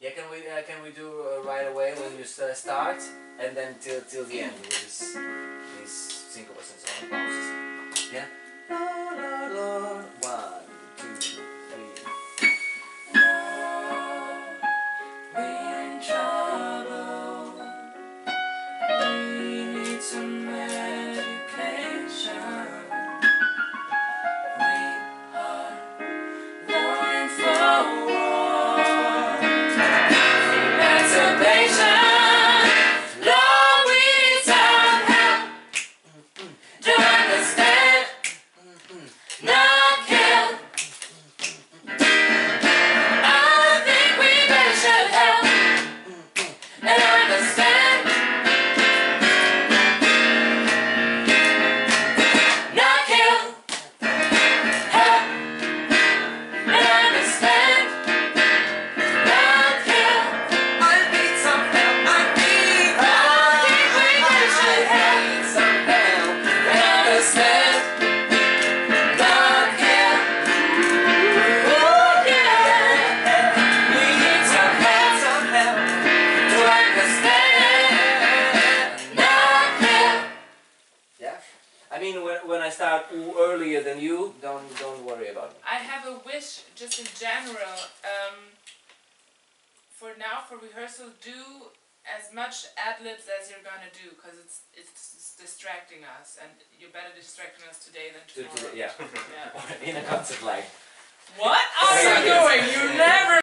Yeah, can we uh, can we do uh, right away when you st- start and then till till the end with this these syncopas and bounces. Yeah. I mean, when, when I start earlier than you, don't don't worry about it. I have a wish, just in general. Um, for now, for rehearsal, do as much ad libs as you're gonna do, cause it's, it's distracting us, and you're better distracting us today than To- to- tomorrow. yeah. Yeah. In a concert like. What are you doing? You never